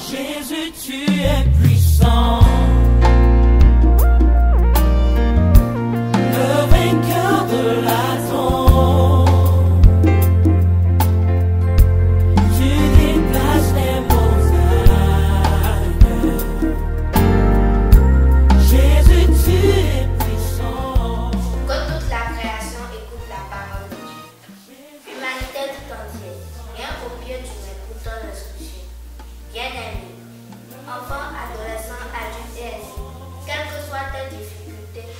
Jésus, tu es puissant. Tes difficultés,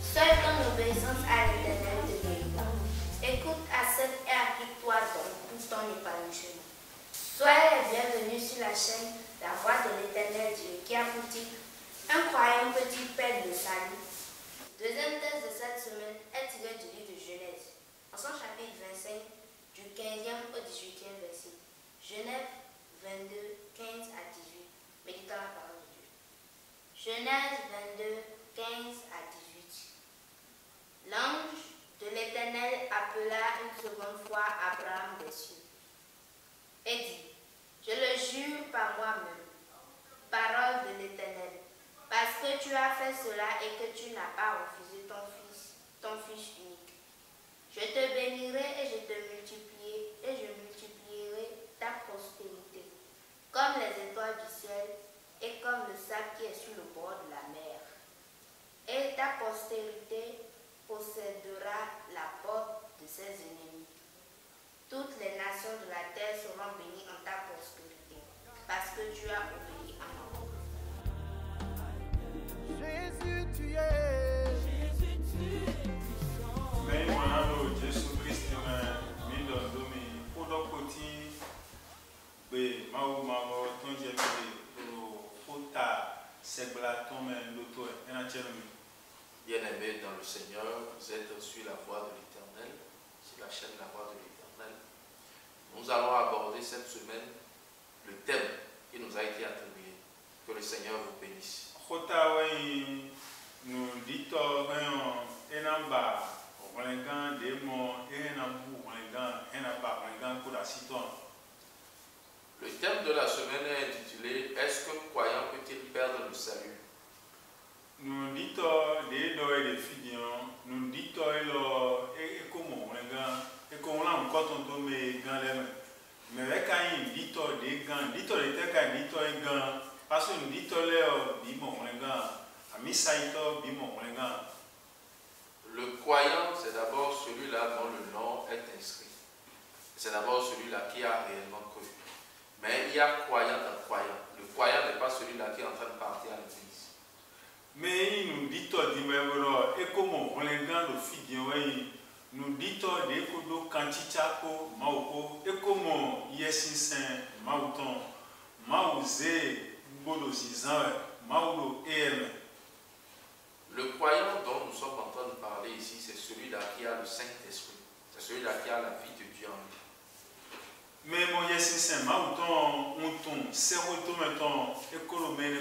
seule ton obéissance à l'éternel te guérira. Écoute, accepte et applique-toi donc pour ton épanouissement. Soyez les bienvenus sur la chaîne La Voix de l'éternel Dieu qui a titre Un croyant petit père de salut. Deuxième thèse de cette semaine est tirée du livre de Genèse, en son chapitre 25, du 15e au 18e verset. Genèse 22, 15 à 18. Méditant la parole de Dieu. Genèse 22, 15 à 18. L'ange de l'Éternel appela une seconde fois Abraham des cieux et dit, Je le jure par moi-même, parole de l'Éternel, parce que tu as fait cela et que tu n'as pas refusé ton fils, ton fils unique. Je te bénirai et je te multiplierai et je multiplierai ta postérité, comme les étoiles du ciel et comme le sable qui est sur le bord de la mer. Et ta postérité possédera la porte de ses ennemis. Toutes les nations de la terre seront bénies en ta prospérité, parce que tu as obéi à ma voix. Jésus, tu es. Jésus, tu es puissant. Bien-aimés dans le Seigneur, vous êtes sur la voie de l'éternel, sur la chaîne La voie de l'éternel. Nous allons aborder cette semaine le thème qui nous a été attribué. Que le Seigneur vous bénisse. De. Le thème de la semaine est intitulé Est-ce que croyant peut-il perdre le salut? Le croyant, c'est d'abord celui-là dont le nom est inscrit. C'est d'abord celui-là qui a réellement cru. Mais il y a croyant et croyant. Le croyant n'est pas celui-là qui est en train de partir à l'église. Mɛ yi nu ditɔ di mɛ bɔrɔ eko mɔmɔlɛ gã do fi di wɛ yi nu ditɔ de ko do kantitsa ko mawu ko eko mɔ yɛsi sɛn mawu tɔn mawu ze gbodo zizan mɛ. Le croyant dont nous sommes en train de parler ici, c'est celui-là qui a le Saint-Esprit. C'est celui-là qui a la vie de Dieu en lui. yɛ sisan mawu tɔn ŋutɔn sɛko tɔmɛ tɔn ekolo mɛne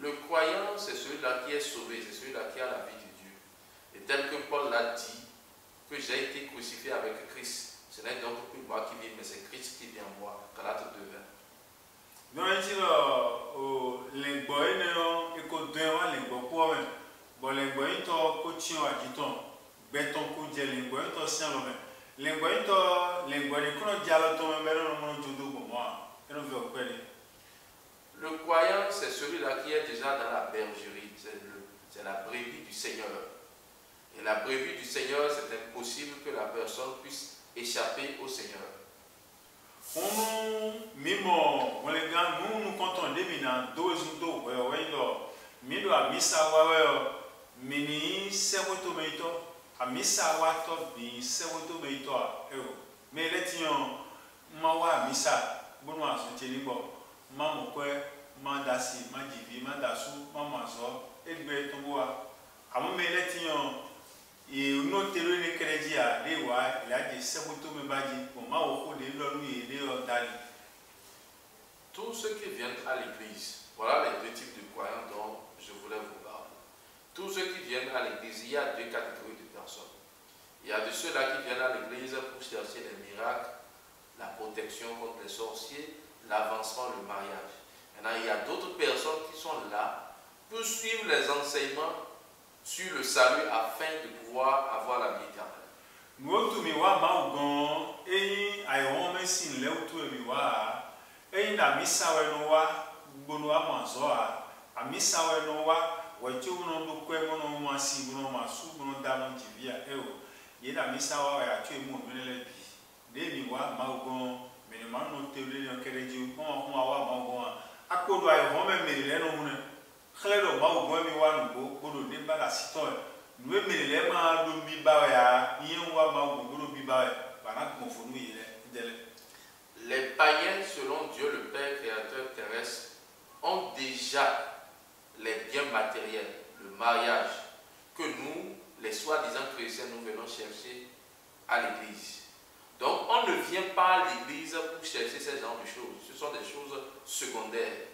Le croyant, c'est celui-là qui est sauvé, c'est celui-là qui a la vie de Dieu. Et tel que Paul l'a dit, que j'ai été crucifié avec Christ, ce n'est donc plus moi qui vis, mais c'est Christ qui vit en moi. Galates 2, 20. Le croyant, c'est celui-là qui est déjà dans la bergerie, c'est la brebis du Seigneur. Et la brebis du Seigneur, c'est impossible que la personne puisse échapper au Seigneur. Kunu mimɔ wòle gã nunu kɔntɔn de mi na do ezu do wɛ wɛ yi lɔ mi do amisa wa wɛ yɔ mini sɛwoto me yi tɔ amisa wa tɔ bi sɛwoto me yi tɔ a eyo mɛ lɛ ti yɔ ma wa amisa bonu azɔ tse ni gbɔ ma mɔ kɔɛ ma da si ma dzivi ma da tous ceux qui viennent à l'église, voilà les deux types de croyants dont je voulais vous parler. Tous ceux qui viennent à l'église, il y a deux catégories de personnes. Il y a de ceux-là qui viennent à l'église pour chercher les miracles, la protection contre les sorciers, l'avancement, le mariage. Maintenant, il y a d'autres personnes qui sont là pour suivre les enseignements sur le salut afin de pouvoir avoir la vie éternelle. nuwotu mi wa mawu gan eyin ayiwọn mẹsin lẹwutu mi wa eyin na misawo ẹnu wa gbolo amazọ a wọn si ma su wọn da wọn jìbí a ẹ o yìí na misawo a yàtọ emu mi lẹ bi lẹmi wa ma a Les païens, selon Dieu le Père créateur terrestre, ont déjà les biens matériels, le mariage, que nous, les soi-disant chrétiens, nous venons chercher à l'église. Donc, on ne vient pas à l'église pour chercher ce genre de choses. Ce sont des choses secondaires.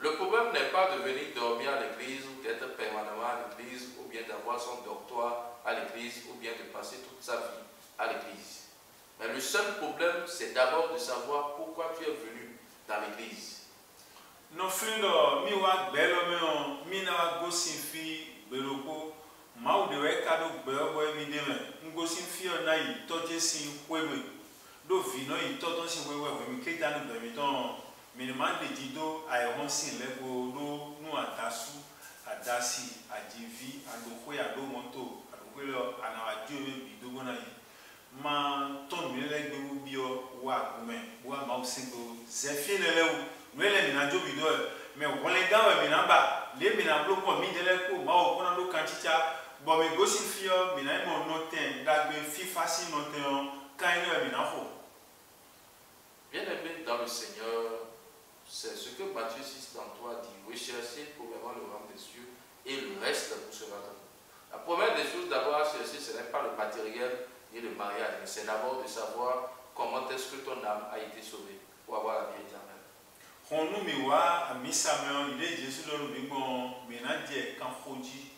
Le problème n'est pas de venir dormir à l'église ou d'être permanemment à l'église ou bien d'avoir son doctorat à l'église ou bien de passer toute sa vie à l'église. Mais le seul problème, c'est d'abord de savoir pourquoi tu es venu dans l'église. Do gbɛ bɔ mi de mɛ ŋgosi fi yɔ na yi tɔdze si wɛwɛ do vi nɔ yi tɔtɔ si wɛwɛ wɛ mi keta nu gbɛ mi tɔ minima de di do ayɛwɔn si lɛ ko do nu adasu adasi adivi adokoe ado mɔto adokoe lɔ anawadzo mi bi do gbɔna yi ma tɔnu mi lɛ gbɛwo biɔ wa agumɛ wa mawu si gbɛwo zɛfi lɛ lɛ wo nue le mina dzo mi do yɛ mɛ wòle gã wɛ mina ba le mina blo kpɔ mi de lɛ ko mawo kɔna do katsitsa bɔn mi gosi fiɔ mina yi mɔ nɔtɛ dagbe fifa si nɔtɛ yɔ Bien-aimé dans le Seigneur, c'est ce que Matthieu 6 dans toi dit. Recherchez premièrement le royaume des cieux et le reste vous sera donné. La première des choses d'abord à chercher, ce n'est pas le matériel ni le mariage, mais c'est d'abord de savoir comment est-ce que ton âme a été sauvée pour avoir la vie éternelle. xɔnu mi wa amisamɛ yi ɖe jesu lɔnu mi gbɔn mina dze kan xɔ dzi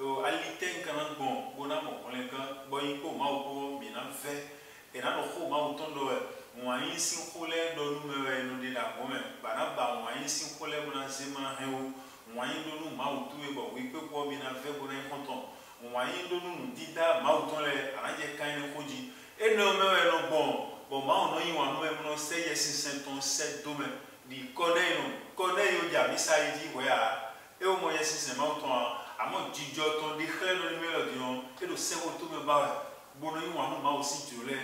o alitɛ nkana gbɔn bona mɔkɔlɛ kan gbɔ yi ko mawu ko mina vɛ ena nɔ xɔ mawu tɔn dɔ wɛ ŋuanyi si xɔ lɛ dɔ nu mɛ wɛ nu de la gɔmɛ bana ba ŋuanyi si xɔ lɛ bona zema hɛ wo ŋuanyi do nu mawu tu ye bɔ wo ikpe gbɔ mina vɛ bona yi kɔntɔn ŋuanyi do nu nudida mawu tɔn lɛ anadze kan yi ne xɔ dzi ene mɛ wɛ nɔ gbɔn bɔn mawu nɔ yi wa nu mɛ mɛ sɛ yɛ sinsɛ tɔn sɛ do mɛ di kɔnɛ yi no kɔnɛ yi o dza misa yi dzi wɔ ya. Ewo mɔ yɛ sisan ma tɔn a amɔ dzidzɔ tɔn di xlɛ lɔ ni mɛ lɔ di yɔ eɖo sɛwɔ to mɛ ba wɛ bono yi wɔn anu ma wo si dzo lɛ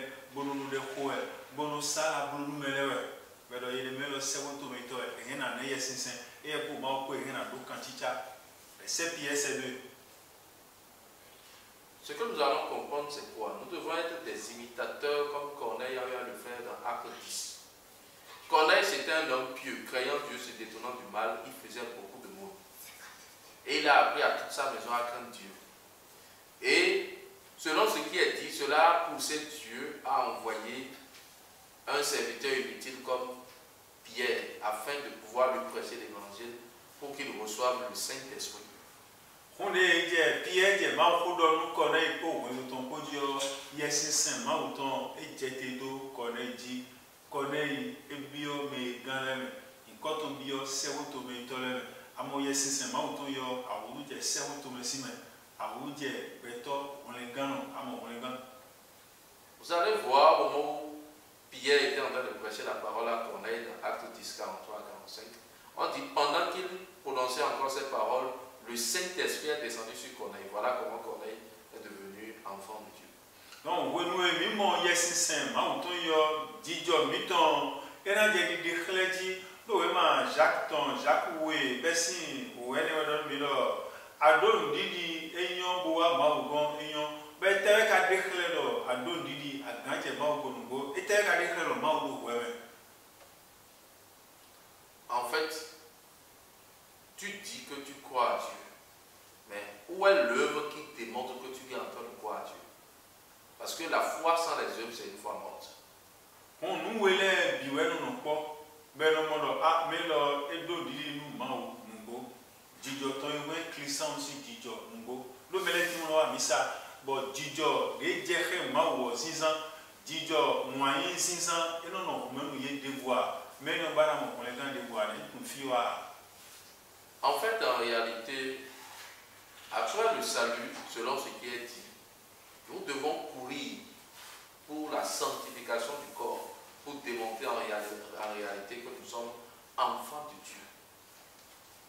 Ce que nous allons comprendre, c'est quoi? Nous devons être des imitateurs comme Corneille a eu à le faire dans Acte 10. Corneille, c'était un homme pieux, craignant Dieu, se détournant du mal, il faisait beaucoup de maux. Et il a appris à toute sa maison à craindre Dieu. Et selon ce qui est dit, cela a poussé Dieu à envoyer un serviteur inutile comme Pierre, afin de pouvoir lui prêcher l'évangile pour qu'il reçoive le Saint-Esprit. Vous allez voir au moment où Pierre était en train de prêcher la parole à Corneille dans Acte 10, 43 à 45. On dit, pendant qu'il prononçait encore ces paroles, le Saint-Esprit est descendu sur Corneille. Voilà comment Corneille est devenu enfant de Dieu. donc ma jacques jacques woe bɛsi wo ɛni wɔ ɖɔ mi lɔ aɖo nuɖiɖi enyɔ bo wa mawu gɔn enyɔ bɛ tɛ ka de xlẽ lɔ aɖo nuɖiɖi agbadze mawu ko nugo etɛ ka de xlẽ lɔ mawu ɖo wɛwɛ. En fait, tu dis que tu crois à Dieu, mais où est l'œuvre qui démontre que tu es en train de croire à Dieu? Parce que la foi sans les œuvres, c'est une foi morte. Hɔn nuwele biwɛ nunu kpɔ bɛ nɔmɔ lɔ a mi lɔ edo didi nu mawu En fait, en réalité, à travers le salut, selon ce qui est dit, nous devons courir pour la sanctification du corps, pour démontrer en réalité que nous sommes enfants de Dieu.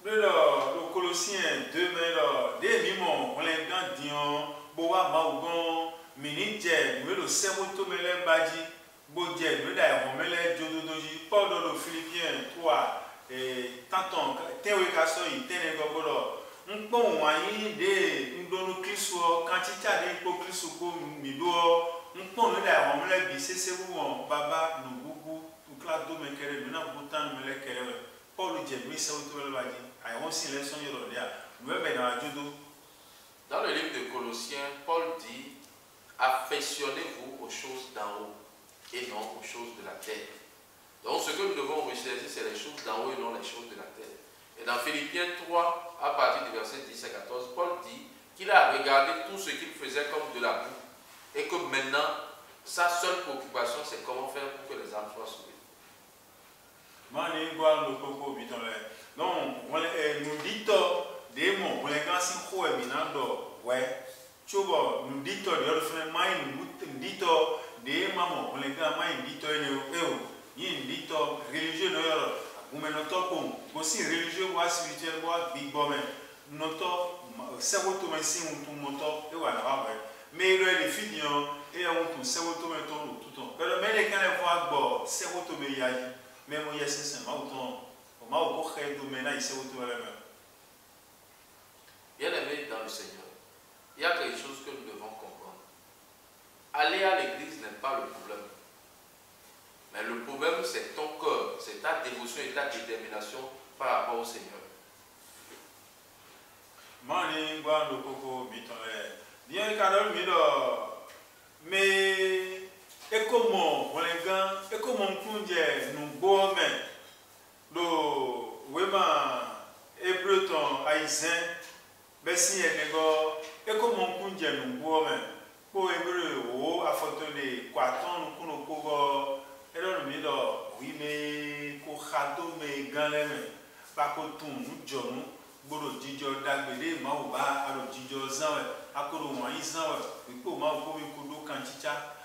Bɛ lɔ lo kolosiyɛn deux mɛ lɔ de mi mɔ kɔlɛ gã diɔ bo wa mawu gɔn mini dze nu lo sɛmo to mɛ lɛ ba dzi bo dze nu da ɛhɔn mɛ lɛ dzododo dzi paul dɔ lo philippiens trois ee tantɔn tɛwé ka sɔ yi tɛnɛ gbɔgbɔ lɔ ŋkpɔn wanyi de ŋdɔnu kristu kantitsa de kpɔ kristu ko mi do ŋkpɔn nu da ɛhɔn mɛ lɛ bi sese wɔ baba nu gugu kla do mɛ kɛrɛ nu na buta nu mɛ lɛ kɛrɛ wɛ paul mi sɛwo to. Dans le livre de Colossiens, Paul dit Affectionnez-vous aux choses d'en haut et non aux choses de la terre. Donc, ce que nous devons rechercher, c'est les choses d'en haut et non les choses de la terre. Et dans Philippiens 3, à partir du verset 10 à 14, Paul dit qu'il a regardé tout ce qu'il faisait comme de la boue et que maintenant, sa seule préoccupation, c'est comment faire pour que les âmes soient sauvées. Maa ni gbɔ lo kpokpo bi tɔ lɛ donc wòle ɛ nuditɔ de mɔ wòle gã si xɔ ɛmi na dɔ wɛ tso bɔ nuditɔ de yɔdo fɛnɛ maa yi nuditɔ de ma mɔ wòle gã maa yi nuditɔ yi ne o. Eo yi nuditɔ religieux ne yɔrɔ agumenɔtɔ ko gosi religieux wa spirituel wa gbi gbɔmɛ nɔtɔ sɛwotome si ŋutu mɔtɔ ewa na wa wɛ mɛ yɔrɔ yi de fi di yɔ eya ŋutu sɛwotome tɔ lo tutɔ pɛlɛ mɛ de kan lɛ fɔ agbɔ sɛwotome ya yi mɛ mo yɛ sisan mawu tɔn o mawu ko xɛ do mɛ n'a yi sɛwotome lɛ mɛ. Bien-aimés dans le Seigneur, il y a quelque chose que nous devons comprendre. Aller à l'église n'est pas le problème. Mais le problème, c'est ton cœur, c'est ta dévotion et ta détermination par rapport au Seigneur. lɛ eko mɔ wòle gã eko mɔ ŋkun dze nugbɔ mɛ do wema ebreu tɔn ayizɛ bɛsi ene gɔ eko mɔ ŋkun dze nugbɔ mɛ kó ebreu wo afɔtɔ le kó atɔ nukunu kó gɔ eɖɔ nu mi dɔ wi me kó xa do me gã lɛ mɛ bako tun nudzɔnu gbɔdɔ dzidzɔ dagbe ɖe mawu ba alo dzidzɔ zã wɛ akoɖo wɔnyi zã wɛ wikpo mawu ko mi ko ɖo kantsitsa ako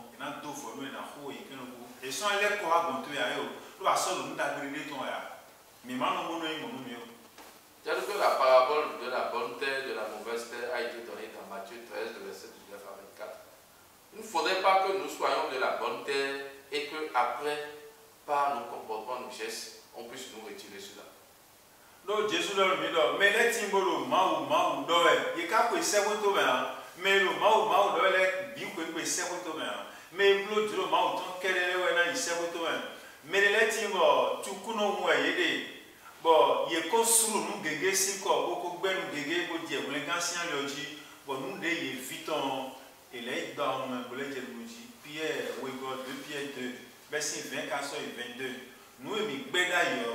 ina do fɔ yi esɔn kɔ ya tɔn ya mi ma nɔ yi mi o. Que la parabole de la bonne terre et de la mauvaise terre a été donnée dans Matthieu 13, le verset 19 à 24. Il ne faudrait pas que nous soyons de la bonne terre et que après, par nos comportements, nos gestes, on puisse nous retirer cela. mawu ɖɔ lɛ bi ko ko sɛboto mɛ mɛ blo duro ma o tɔn kɛlɛ wɛ na yi sɛboto mɛ mɛ de lɛ ti bɔ tukuno mu ɛ ye de bɔn ye ko suru nu gege si kɔ ko ko gbɛ nu gege ko jɛ wele gã sia lɛ dzi bɔn nu de ye vitɔn ele gba wɔn mɛ wele dze lu dzi pierre wegɔ deux pierre deux bɛ si vingt ka sɔ yi vingt deux nu yi mi gbɛ da yɔ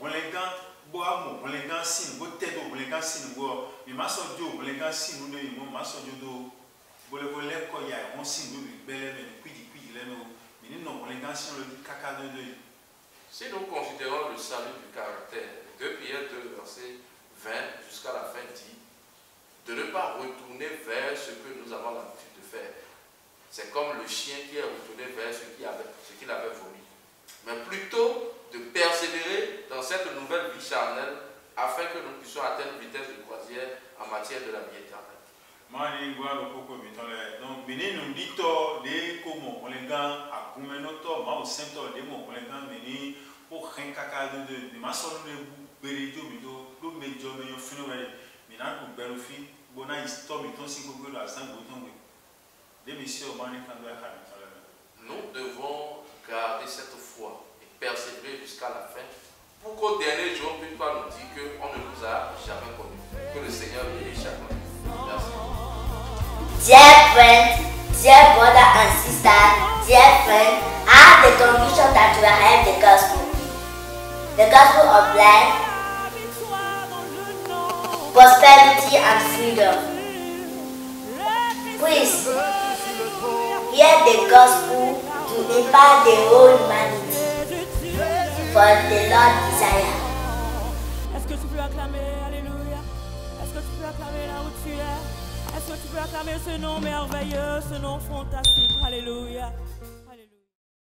wele gã gbɔ amu wele gã si nu ko tɛ do wele gã si nu gbɔ mi ma sɔ dzo wele gã si nu do yi mo ma sɔ dzo do si nous considérons le salut du caractère, 2 Pierre 2, verset 20 jusqu'à la fin dit, de ne pas retourner vers ce que nous avons l'habitude de faire. C'est comme le chien qui est retourné vers ce qu'il avait, avait vomi. Mais plutôt de persévérer dans cette nouvelle vie charnelle afin que nous puissions atteindre vitesse de croisière en matière de la vie. Mani koko tɔ de de de do me bona yi tɔ mi tɔ si gbogbo do asan gbogbo tɔn gbe de mi si o mani kan do ɛha mi tɔ lɛ mɛ. Nous devons garder cette foi et persévérer jusqu'à la fin pour qu'au dernier jour, nous dire qu'on ne nous a jamais connus. Que le Seigneur bénisse chacun. Dear friends, dear brother and sister, dear friend, I have the conviction that you have the gospel. The gospel of life, prosperity and freedom. Please, hear the gospel to impact the whole humanity. For the Lord desire. Acclamer ce nom merveilleux, ce nom fantastique. Alléluia